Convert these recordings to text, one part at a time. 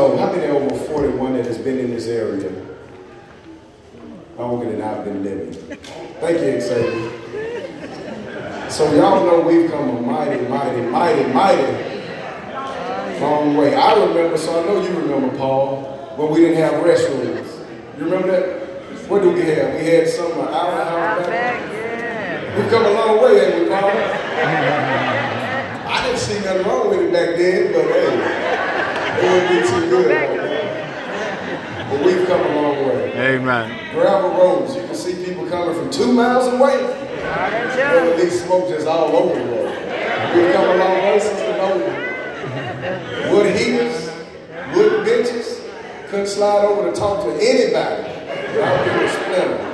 old. How many over 41 that has been in this area longer than I've been living? Thank you, Xavier. So y'all know we've come a mighty, mighty, mighty, mighty long way. I remember, so I know you remember, Paul, when we didn't have restrooms. You remember that? What do we have? We had some an hour, hour back. We've come a long way, haven't we, Paul? I didn't see nothing wrong with it back then, but hey it wouldn't be too good. But we've come a long way. Amen. Gravel roads, you can see people coming from two miles away. Would be smoke just all over the road. We've come a long way since the Nolan. Wood heaters, wood benches, couldn't slide over to talk to anybody a splinter.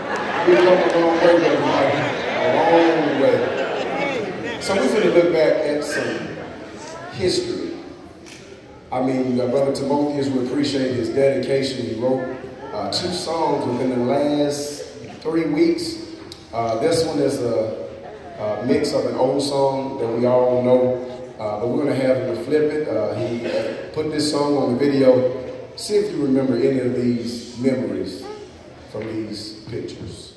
We've come a long way, Mike. A long way. So we're going to look back at some history. I mean, Brother Timotheus, we appreciate his dedication. He wrote uh, two songs within the last three weeks. Uh, this one is a, a, mix of an old song that we all know, uh, but we're going to have him flip it. Uh, he put this song on the video. See if you remember any of these memories from these pictures.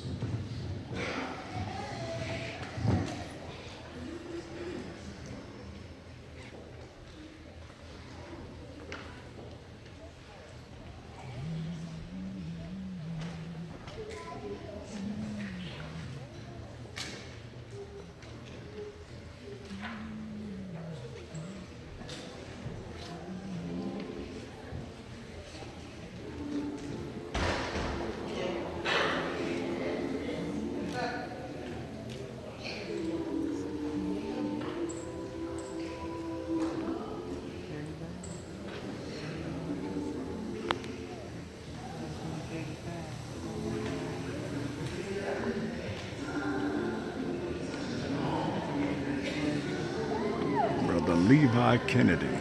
Levi Kennedy.